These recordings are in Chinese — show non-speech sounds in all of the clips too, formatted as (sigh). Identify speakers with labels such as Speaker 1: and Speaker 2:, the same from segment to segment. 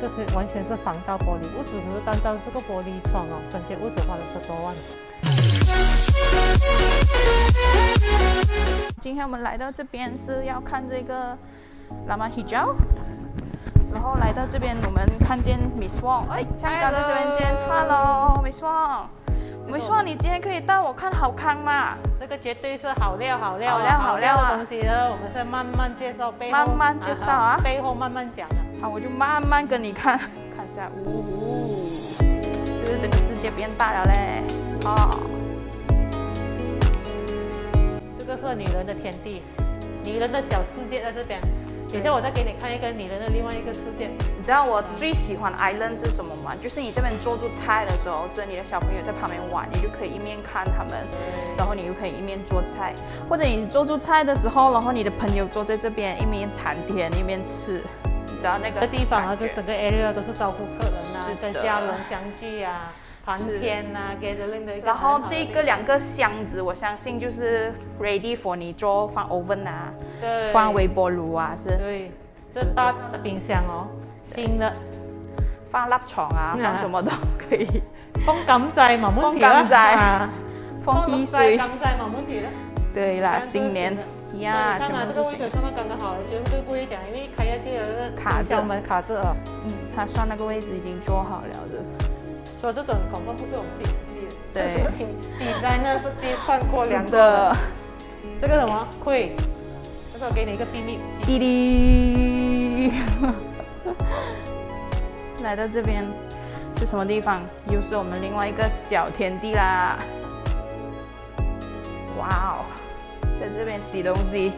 Speaker 1: 这个是完全是防盗玻璃，屋主只是单单这个玻璃窗哦，整间屋子花了十多万。
Speaker 2: 今天我们来到这边是要看这个 Lama Hijau，然后来到这边我们看见 Miss Wong，哎，香港在这边见，Hello，Miss Wong，Miss Wong，你今天可以带我看好康吗？
Speaker 1: 这个绝对是好料，好料，
Speaker 2: 好料好料啊
Speaker 1: 的东西呢，我们是慢慢介绍，背后
Speaker 2: 慢慢介绍啊
Speaker 1: 背后慢慢讲的。
Speaker 2: 好，我就慢慢跟你看，(laughs) 看一下，呜、呜，是不是整个世界变大了嘞？啊，
Speaker 1: 这个是女人的天地，女人的小世界在这边。等一下我再给你看一个女人的另外一个世界。
Speaker 2: 你知道我最喜欢的 island 是什么吗？就是你这边做做菜的时候，是你的小朋友在旁边玩，你就可以一面看他们，然后你又可以一面做菜，或者你做做菜的时候，然后你的朋友坐在这边一面谈天一面吃，你知道那个
Speaker 1: 地方啊，
Speaker 2: 感觉。
Speaker 1: 这整个 area 都是招呼客人呐、
Speaker 2: 是的。
Speaker 1: 跟家人相聚啊，团天呐、给人的一个
Speaker 2: 然后这个两个箱子，我相信就是 ready for 你做放 oven 啊，
Speaker 1: 对。
Speaker 2: 放微波炉啊，是。
Speaker 1: 对，这大的冰箱哦，新的，
Speaker 2: 放腊肠啊，
Speaker 1: 嗯
Speaker 2: 放什么都可以，
Speaker 1: 放甘仔冇問題啦，
Speaker 2: 放柑仔。
Speaker 1: 啊。
Speaker 2: 放汽水。
Speaker 1: 柑仔冇問題啦。
Speaker 2: 对啦，新年
Speaker 1: 你
Speaker 2: 呀，
Speaker 1: 看啊，这个位置。算到刚刚好，绝对不会讲，因为一开下去了，这个
Speaker 2: 卡
Speaker 1: 箱门卡着了。
Speaker 2: 嗯，他算那个位置已经做好了的。
Speaker 1: 所以这种恐怕不是我们自己设计的，
Speaker 2: 对
Speaker 1: 这是请比在那设计算过量
Speaker 2: 的。
Speaker 1: 这个什么会？这是我给你一个秘密，
Speaker 2: 滴滴，(laughs) 来到这边是什么地方？又是我们另外一个小天地啦！哇哦，在这边洗东西，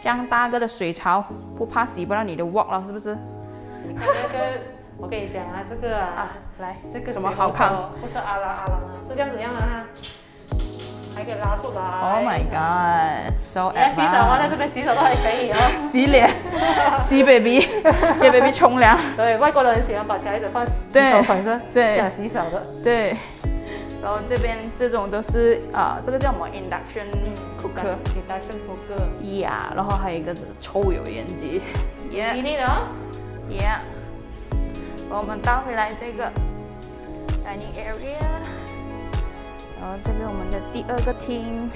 Speaker 2: 这样大个的水槽，不怕洗不到你的 wok 了，是不是？
Speaker 1: 你看那个，我跟你讲啊，这个啊 (laughs)
Speaker 2: 啊，，来，
Speaker 1: 这个
Speaker 2: 什么好看
Speaker 1: 头不是阿拉阿拉啊，是这样子样啊，还可以拉出来。
Speaker 2: ？Oh my god，so
Speaker 1: 你要洗手吗？在这边洗手都还可以哦。
Speaker 2: 洗脸，(laughs) 洗 baby，给 baby 冲凉。
Speaker 1: 对，外国人很喜欢把小孩子放洗
Speaker 2: 对
Speaker 1: 手盆的，
Speaker 2: 对
Speaker 1: 想洗手的。
Speaker 2: 对，然后这边这种都是啊、这个叫什么？Induction cooker，
Speaker 1: 给大顺福哥，
Speaker 2: 呀然后还有一个是抽油烟机。
Speaker 1: 你
Speaker 2: ，yeah。
Speaker 1: 那的哦。
Speaker 2: yeah。我们倒回来这个 dining area，然后这边我们的第二个厅，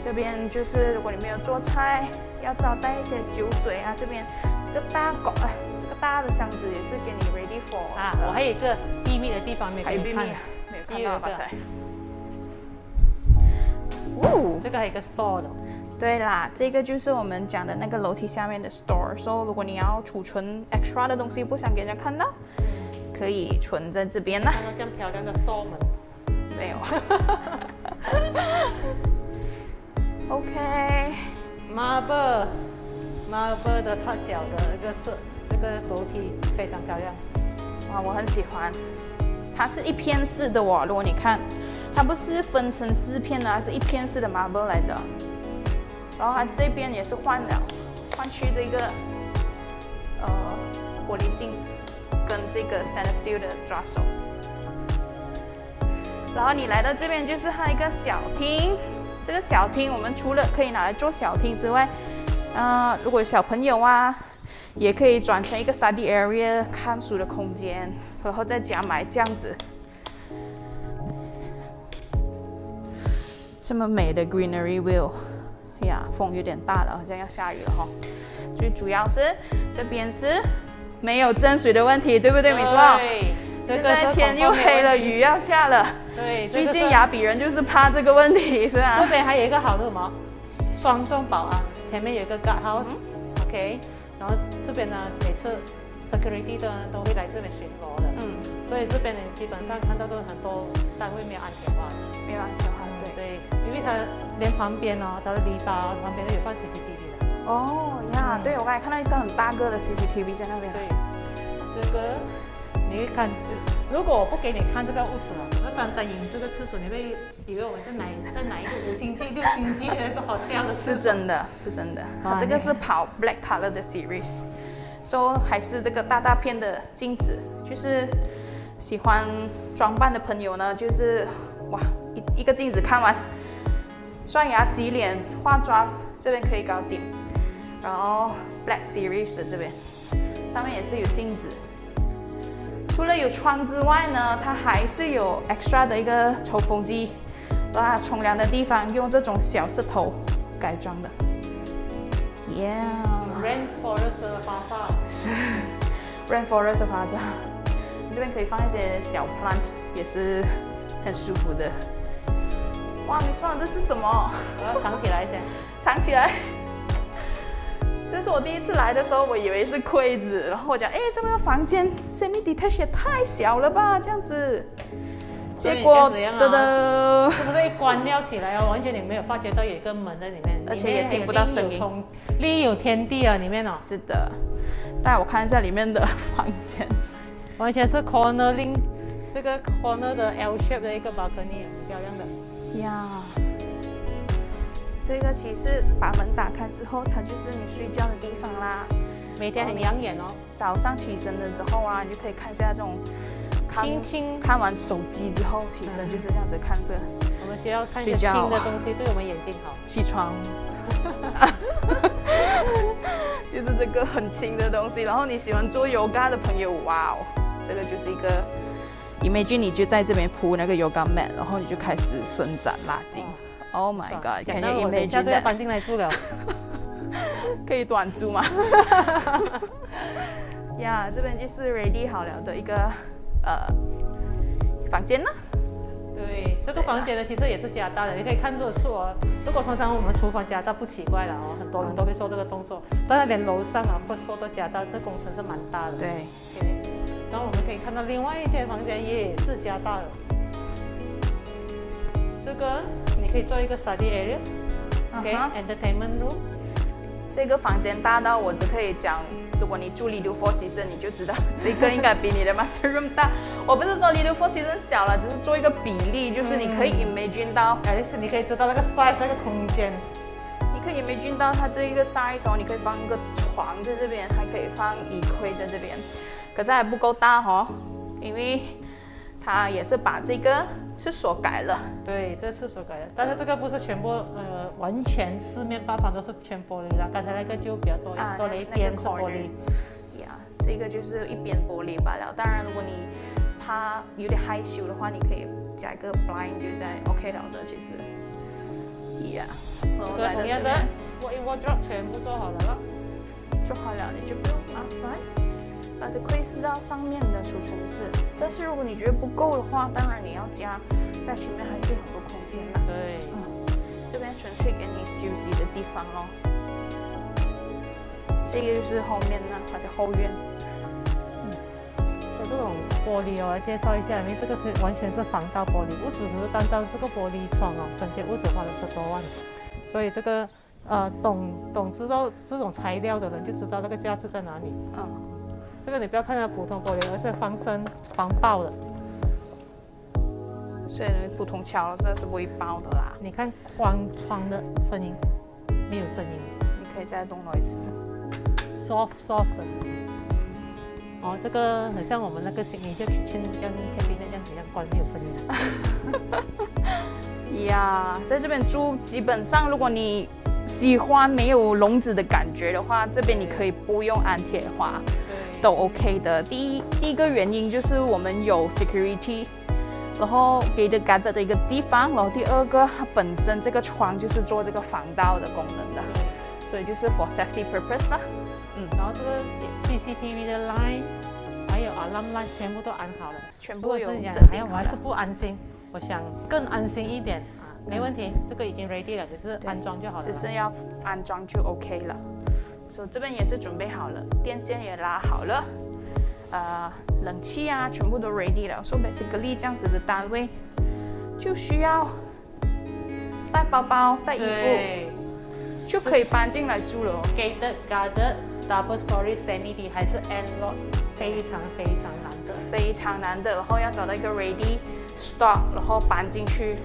Speaker 2: 这边就是如果你没有做菜，要招待一些酒水啊，这边这个大狗哎，这个大的箱子也是给你 ready for
Speaker 1: 啊，
Speaker 2: 呃
Speaker 1: 我还有一个秘密的地方没有给你看
Speaker 2: 看
Speaker 1: 第二个
Speaker 2: 到吧？才。(laughs) 哦，
Speaker 1: 这个还有一个 store 的，
Speaker 2: 对啦，这个就是我们讲的那个楼梯下面的 store。所、以如果你要储存 extra 的东西，不想给人家看到，可以存在这边啦。
Speaker 1: 看到这样漂亮的 store 门，
Speaker 2: 没有。(laughs) OK，marble
Speaker 1: marble 的踏脚的那个色，那个楼梯非常漂亮。
Speaker 2: 哇，我很喜欢。它是一片式的哦，如果你看，它不是分成四片的，它是一片式的 marble 来的。然后它这边也是换了，换去这个呃玻璃镜跟这个 stainless steel 的抓手。然后你来到这边就是它一个小厅，这个小厅我们除了可以拿来做小厅之外，呃，如果有小朋友啊，也可以转成一个 study area 看书的空间，然后在家买这样子。这么美的 greenery view，哎呀，风有点大了，好像要下雨了哈。最主要是这边是没有增水的问题，对不对，米叔？
Speaker 1: 对，这
Speaker 2: 现在天又黑了，雨要下了。
Speaker 1: 对，
Speaker 2: 最近雅比人就是怕这个问题，(laughs) 是
Speaker 1: 这
Speaker 2: 吧？
Speaker 1: 边还有一个好的什么，双重保安，前面有一个 guard house，OK，、然后这边呢，每次 security 的都会来这边巡逻的，
Speaker 2: 嗯，
Speaker 1: 所以这边呢基本上看到都很多单位没有安全化的。
Speaker 2: 没有安全化，对。
Speaker 1: 对，因为它连旁边哦，它的篱笆旁边都有放 CCTV 的。
Speaker 2: 哦呀，
Speaker 1: 嗯
Speaker 2: 对我刚才看到一个很大个的 CCTV 在那边。
Speaker 1: 对，这个你会看，如果我不给你看这个屋子哦，那单单引这个厕所，你会以为我们是哪在哪一个五星级、六星级的那个好像的
Speaker 2: 是。真的，是真的。它这个是跑 black color 的 series，so 还是这个大大片的镜子，就是喜欢装扮的朋友呢，就是哇，一一个镜子看完，刷牙、洗脸、化妆这边可以搞定，然后 black series 的这边上面也是有镜子。除了有窗之外呢，它还是有 extra 的一个抽风机，啊，冲凉的地方用这种小石头改装的。Yeah。
Speaker 1: Rainforest 的花洒
Speaker 2: 是 (laughs) Rainforest 的花洒，这边可以放一些小 plant，也是很舒服的。哇，没错，这是什么？
Speaker 1: 我要藏起来先，(laughs)
Speaker 2: 藏起来。这是我第一次来的时候，我以为是柜子，然后我讲，哎，这个房间 semi detached 也太小了吧，这样子。结果，
Speaker 1: 噔噔，是不是一关掉起来哦？完全你没有发觉到有一个门在里面，
Speaker 2: 而且也听不到声音，
Speaker 1: 另有天地啊！里面哦，
Speaker 2: 是的。带我看一下里面的房间，
Speaker 1: 完全是 corner ling，这个 corner 的 L shape 的一个 balcony，很漂亮的。
Speaker 2: 呀，这个其实把门打开之后，它就是你睡觉的地方啦。
Speaker 1: 每天很养眼哦。
Speaker 2: 早上起身的时候啊，你就可以看一下这种。轻轻看完手机之后起身就是这样子看着。
Speaker 1: 我们需要看一些轻的东西，对我们眼睛好。
Speaker 2: 起床，(laughs) 就是这个很轻的东西。然后你喜欢做 yoga 的朋友，哇哦，这个就是一个 imagine，你就在这边铺那个 yoga mat，然后你就开始伸展拉筋。Oh my god！Can you imagine？
Speaker 1: 都要搬进来住了，(laughs)
Speaker 2: 可以短租吗？(laughs) 呀，这边就是 ready 好了的一个。呃，房间呢？
Speaker 1: 对，这个房间呢，其实也是加大的。你可以看得出哦，如果通常我们厨房加大不奇怪了哦，很多人都会做这个动作。当然，连楼上啊，或说都加大，这工程是蛮大的。
Speaker 2: 对。
Speaker 1: 然后我们可以看到另外一间房间也是加大了。这个你可以做一个 study area，OK，entertainment room。
Speaker 2: 这个房间大到我只可以讲。如果你住 Little Four Seasons，你就知道这个应该比你的 (laughs) Master Room 大。我不是说 Little Four Seasons 小了，只是做一个比例，就是你可以 imagine 到，
Speaker 1: 哎，是你可以知道那个 size 那个空间。
Speaker 2: 你可以 imagine 到它这一个 size 哦，你可以放一个床在这边，还可以放衣柜在这边，可是还不够大哦，因为。它也是把这个厕所改了，
Speaker 1: 对，这厕所改了，但是这个不是全部，呃，完全四面八方都是全玻璃啦，刚才那个就比较多，多了一边是玻璃。
Speaker 2: 呀，这个就是一边玻璃罢了。当然，如果你怕有点害羞的话，你可以加一个 blind 就在 OK 了的，其实。呀，
Speaker 1: 这同样的，我一 wardrobe 全部做好了了，
Speaker 2: 做好了你就不用麻烦。把它窥视到上面的储存室，但是如果你觉得不够的话，当然你要加，在前面还是有很多空间的。
Speaker 1: 对，嗯，
Speaker 2: 这边纯粹给你休息的地方咯。这个就是后面呢，它的后院。
Speaker 1: 嗯，这种玻璃哦，来介绍一下，因为这个是完全是防盗玻璃，屋主只是单单这个玻璃窗哦，整间屋子花了十多万，所以这个呃，懂懂知道这种材料的人就知道那个价值在哪里。嗯。这个你不要看它普通玻璃，而是防身防爆的。
Speaker 2: 所以普通敲了是不会爆的啦。
Speaker 1: 你看关窗的声音，没有声音。
Speaker 2: 你可以再动一次。
Speaker 1: Soft soft。哦，这个很像我们那个新，你就像天冰那样子一样关，没有声
Speaker 2: 音。(laughs) 呀，在这边住，基本上如果你喜欢没有笼子的感觉的话，这边你可以不用安铁花。都 OK 的。第一，第一个原因就是我们有 security，然后给的 gather 的一个地方。然后第二个，它本身这个窗就是做这个防盗的功能的，所以就是 for safety purpose 啦。
Speaker 1: 嗯，然后这个 CCTV 的 line，还有 alarm line 全部都安好了，
Speaker 2: 全部有。
Speaker 1: 哎呀我还是不安心，我想更安心一点啊，没问题，这个已经 ready 了，只是安装就好了。
Speaker 2: 只是要安装就 OK 了。所以这边也是准备好了，电线也拉好了，呃，冷气啊，全部都 ready 了。说 basically 这样子的单位，就需要带包包、带衣服，就可以搬进来住了。
Speaker 1: 哦 Gated, guarded, double story, semi D 还是 end lot，非常非常难的，
Speaker 2: 非常难的。然后要找到一个 ready stock，然后搬进去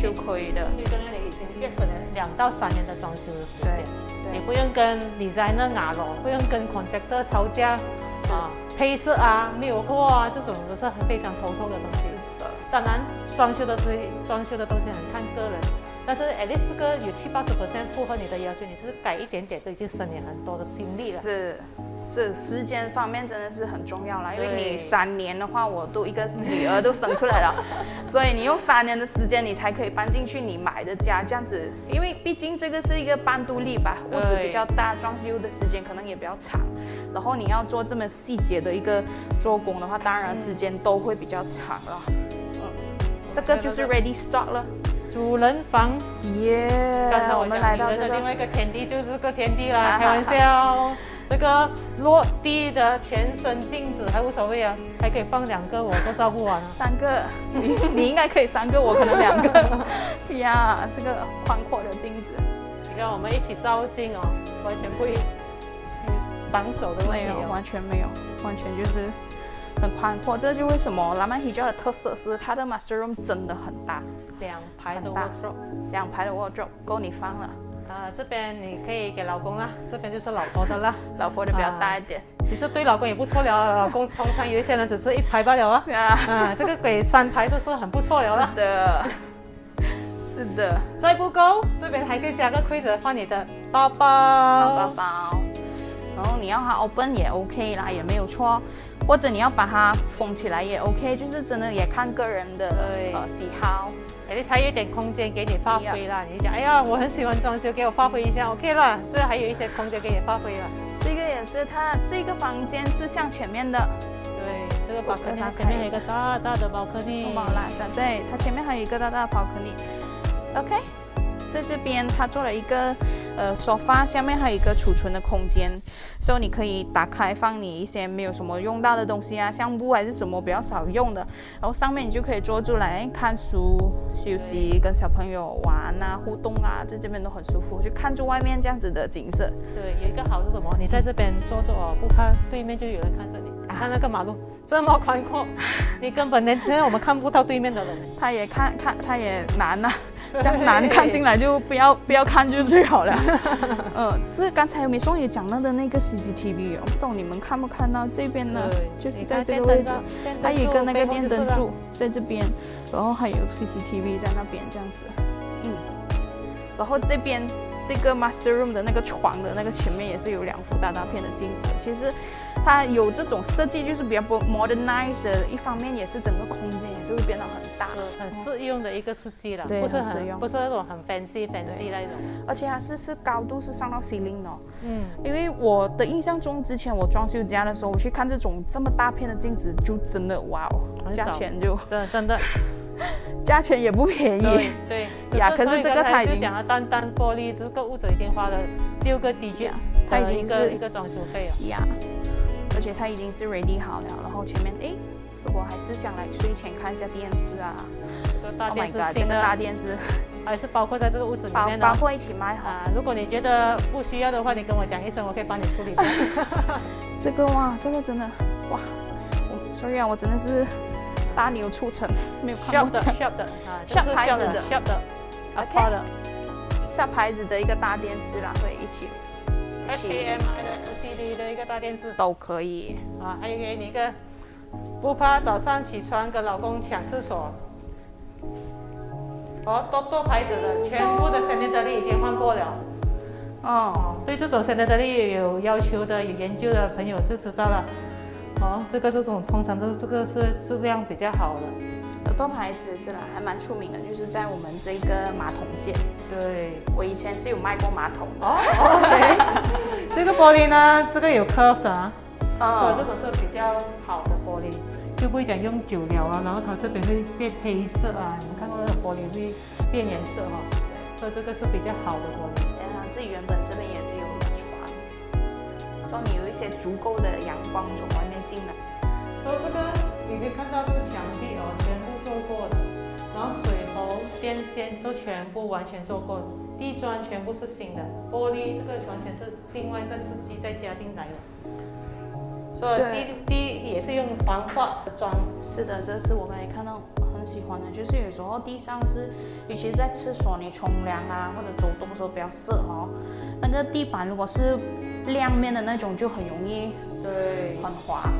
Speaker 2: 就可以的。
Speaker 1: 最重要的已经节省了两到三年的装修的时间。你不用跟 designer 拿咯，不用跟 contractor 吵架啊，配色啊，没有货啊，这种都是非常头痛的东西。当然，装修的东西，装修的东西很看个人。但是 at least 这个有七八十 percent 符合你的要求，你只是改一点点，都已经省你很多的心力了。
Speaker 2: 是是，时间方面真的是很重要啦，因为你三年的话，我都一个女儿都生出来了，(laughs) 所以你用三年的时间，你才可以搬进去你买的家，这样子，因为毕竟这个是一个半独立吧，屋子比较大，装修的时间可能也比较长，然后你要做这么细节的一个做工的话，当然时间都会比较长了。嗯，这个就是 ready stock 了，
Speaker 1: 主人房，
Speaker 2: 耶、
Speaker 1: 刚才
Speaker 2: 我们
Speaker 1: 我讲女
Speaker 2: 来到
Speaker 1: 的另外一个天地就是这个天地啦，
Speaker 2: 啊
Speaker 1: 开玩笑。这个落地的全身镜子还无所谓啊，还可以放两个，我都照顾完了。
Speaker 2: 三个，你你应该可以三个，我可能两个。(laughs) 呀，这个宽阔的镜子，
Speaker 1: 你看我们一起照镜哦，完全不会绑手的问
Speaker 2: 没有，
Speaker 1: 题哦。
Speaker 2: 完全没有，完全就是很宽阔。这就为什么拉曼 hijau 的特色是它的 master room 真的很大，
Speaker 1: 两排的 wardrobe。
Speaker 2: 两排的 wardrobe 够你放了。
Speaker 1: 啊，这边你可以给老公啦，这边就是老婆的啦。(laughs)
Speaker 2: 老婆的比较大一点。
Speaker 1: 你这对老公也不错了，老公通常有一些人只是一排罢了啊。(laughs)
Speaker 2: 啊，
Speaker 1: 啊，这个给三排都是很不错了啦
Speaker 2: 是。的，是的，
Speaker 1: 再不够，这边还可以加个柜子放你的包包。
Speaker 2: 小包包。然后你要它 open 也 OK 啦，也没有错。或者你要把它封起来也 OK，就是真的也看个人的呃喜好。
Speaker 1: 肯定还有一点空间给你发挥啦。你讲，哎呀，我很喜欢装修，给我发挥一下，OK 啦。这还有一些空间给你发挥了。
Speaker 2: 这个也是它这个房间是向前面的，
Speaker 1: 对，这个宝克尼
Speaker 2: 我给它
Speaker 1: 前面还有一个大大的宝克尼
Speaker 2: 我。帮我拉一下，对，它前面还有一个大大的 balcony。OK，在这边它做了一个呃沙发，下面还有一个储存的空间，所以你可以打开放你一些没有什么用到的东西啊，像布还是什么比较少用的，然后上面你就可以坐住来看书、休息，跟小朋友玩啊、互动啊，在这边都很舒服，就看着外面这样子的景色。
Speaker 1: 对，有一个好处什么？你在这边坐坐哦，不怕对面就有人看着你。
Speaker 2: 啊
Speaker 1: 看那个马路这么宽阔，你根本连我们看不到对面的人。
Speaker 2: 他也看看，他也难呐、这 (laughs) 样难看进来就不要不要看就最好了。(laughs) 嗯，这个刚才美松也讲到的那个 CCTV，我不懂你们看不看到这边呢？
Speaker 1: 对
Speaker 2: 就是在这个位置还有一个那个电灯柱在这边，然后还有 CCTV 在那边这样子。嗯，然后这边这个 master room 的那个床的那个前面也是有两幅大大片的镜子。其实它有这种设计，就是比较 modernize 的，一方面也是整个空间也是会变得很大。
Speaker 1: 很适用的一个设计了，
Speaker 2: 对
Speaker 1: 不是
Speaker 2: 很实用
Speaker 1: 不是那种很 fancy fancy 那种。
Speaker 2: 而且它是是高度是上到 ceiling 的哦、
Speaker 1: 嗯，
Speaker 2: 因为我的印象中，之前我装修家的时候，我去看这种这么大片的镜子，就真的哇哦，价钱就
Speaker 1: 真真的，(laughs)
Speaker 2: 价钱也不便宜。
Speaker 1: 对。(laughs)
Speaker 2: 呀可是这个他已经
Speaker 1: 讲了，单单玻璃这个屋子已经花了六个 D
Speaker 2: 呀
Speaker 1: G，
Speaker 2: 它已经
Speaker 1: 一个
Speaker 2: 是
Speaker 1: 一个装修费了。
Speaker 2: 呀，而且它已经是 ready 好了，然后前面诶，如果还是想来睡前看一下电视啊
Speaker 1: 这个大
Speaker 2: ，Oh
Speaker 1: 电视
Speaker 2: god，这个大电视
Speaker 1: 还是包括在这个屋子里
Speaker 2: 包
Speaker 1: 面的
Speaker 2: 包。括一起买好。
Speaker 1: 啊，如果你觉得不需要的话，你跟我讲一声，我可以帮你处理掉。(laughs)
Speaker 2: 这个哇，这个真的哇，我 sorry 啊，我真的是大牛出城，没有看过这样
Speaker 1: 的啊，(laughs) 这
Speaker 2: 下
Speaker 1: 是
Speaker 2: 牌子的
Speaker 1: shop 的 OK，Aqua 的
Speaker 2: 下牌子的一个大电视啦，会一起
Speaker 1: HDMI 的 LCD 的一个大电视
Speaker 2: 都可以。
Speaker 1: 啊，还有给你一个不怕早上起床跟老公抢厕所。哦，多多牌子的，全部的 sanitary 已经换过了。
Speaker 2: 哦，
Speaker 1: 哦，对这种 sanitary 有要求的、有研究的朋友就知道了。哦，这个这种通常都是这个是质量比较好的。
Speaker 2: 多多牌子是啦，还蛮出名的，就是在我们这个马桶界，
Speaker 1: 对。
Speaker 2: 我以前是有卖过马桶的。
Speaker 1: 哦，OK。这个玻璃呢，这个有 curve 的啊，所以这个，是比较好的玻璃，就不会讲用久了啊，然后它这边会变黑色啊。你们看过那个玻璃会变颜色哈、所以这个是比较好的玻璃。
Speaker 2: 然后这原本这边也是有一个床，所以你有一些足够的阳光从外面进来。
Speaker 1: 所以这个你可以看到这个墙壁哦，全部做过的，然后水喉、电线都全部完全做过的，地砖全部是新的，玻璃这个完全是另外再司机再加进来的。所以
Speaker 2: 对。
Speaker 1: 地地也是用防化的砖，
Speaker 2: 是的，这是我刚才看到很喜欢的，就是有时候地上是，尤其在厕所你冲凉啊或者走动的时候比较涩哦，那个地板如果是亮面的那种就很容易
Speaker 1: 对，
Speaker 2: 很滑，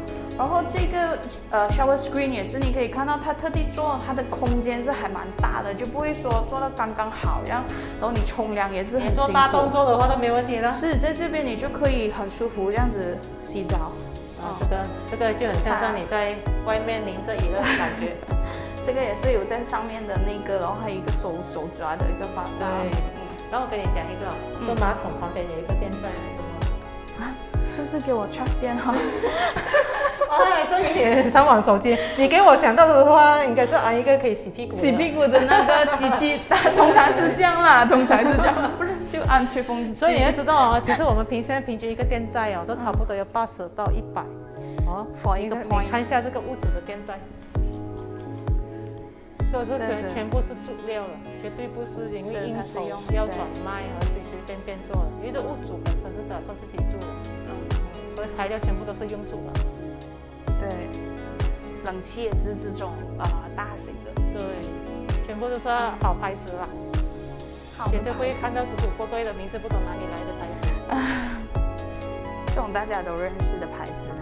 Speaker 2: 然然后这个呃 shower screen 也是，你可以看到它特地做它的空间是还蛮大的，就不会说做到刚刚好，然后然后你冲凉也是很
Speaker 1: 做大动作的话都没问题了。
Speaker 2: 是在这边你就可以很舒服这样子洗澡。
Speaker 1: 啊，这个这个就很像在你在外面淋着雨的感觉。(laughs)
Speaker 2: 这个也是有在上面的那个，然后还有一个手手抓的一个发沙。
Speaker 1: 对，然后我跟你讲一个，这马桶旁边有一个电钻，什么？
Speaker 2: 啊？是不是给我 charge 电哈？(laughs)
Speaker 1: 哎，这明显上网手机。你给我想到的话，应该是安一个可以洗屁股、
Speaker 2: 洗屁股的那个机器，通常是这样啦，通常是这样，不然就安吹风。
Speaker 1: 所以你要知道啊，其实我们平现在平均一个电站哦，都差不多要八十到一百。
Speaker 2: 哦，for 一个 point。
Speaker 1: 看一下这个屋子的电载。这是全全部是主料了，绝对不是因为应酬要转卖而随随便便做的。因为这屋主本身是打算自己住的，嗯，所以材料全部都是用主的。
Speaker 2: 对，冷气也是这种啊大型的，
Speaker 1: 对，全部都是好牌子啦，绝对会看到古古怪怪的名字不懂哪里来的牌子，(laughs)
Speaker 2: 这种大家都认识的牌子。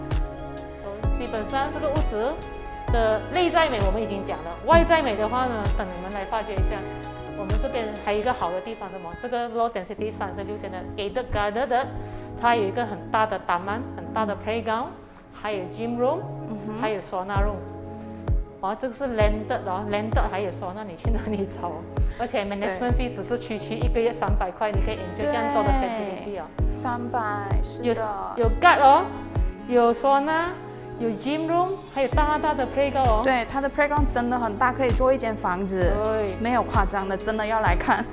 Speaker 1: 基本上这个屋子。的内在美我们已经讲了，外在美的话呢，等你们来发掘一下。我们这边还有一个好的地方什么？这个 low density 三十六间的 gated garden，它有一个很大的大门，很大的 playground，还有 gym room，还有 sauna room。哇，这个是 landed 哦，landed 还有 sauna，你去哪里找？而且 management fee 只是区区一个月三百块，你可以 enjoy 这样多的 facility 哦。
Speaker 2: 三百，是的。
Speaker 1: 有有 gut 哦，有 sauna。有 gym room，还有大大的 playground 哦。
Speaker 2: 对，它的 playground 真的很大，可以做一间房子。
Speaker 1: 对，
Speaker 2: 没有夸张的，真的要来看。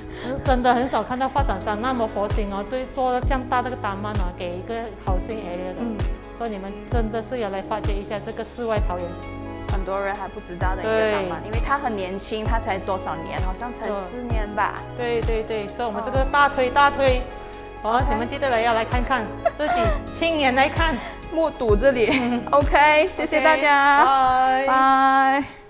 Speaker 1: 真的很少看到发展商那么佛心哦，对，做这样大的个大门哦，给一个好心 area 的。嗯。所以你们真的是要来发掘一下这个世外桃源，
Speaker 2: 很多人还不知道的一个浪漫，因为它很年轻，它才多少年？好像才四年吧。
Speaker 1: 对对对，所以我们这个大推大推。哦，你们记得来要来看看，自己亲眼来看。
Speaker 2: 目睹这里，OK，谢谢大家，
Speaker 1: 拜
Speaker 2: 拜。